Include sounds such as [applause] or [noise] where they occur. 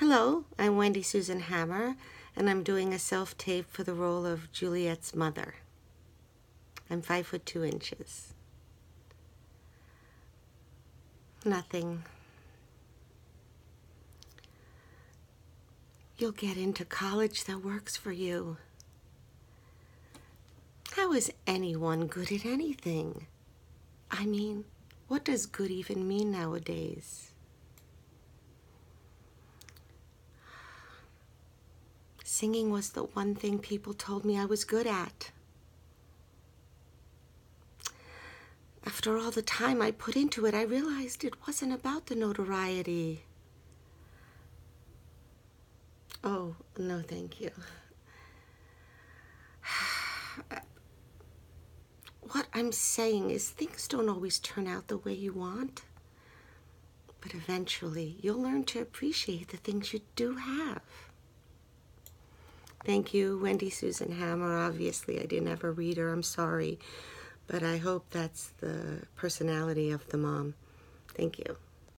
Hello, I'm Wendy Susan Hammer, and I'm doing a self tape for the role of Juliet's mother. I'm five foot two inches. Nothing. You'll get into college that works for you. How is anyone good at anything? I mean, what does good even mean nowadays? Singing was the one thing people told me I was good at. After all the time I put into it, I realized it wasn't about the notoriety. Oh, no, thank you. [sighs] What I'm saying is, things don't always turn out the way you want. But eventually, you'll learn to appreciate the things you do have. Thank you, Wendy Susan Hammer. Obviously, I didn't ever read her. I'm sorry. But I hope that's the personality of the mom. Thank you.